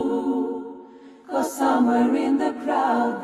Cause somewhere in the crowd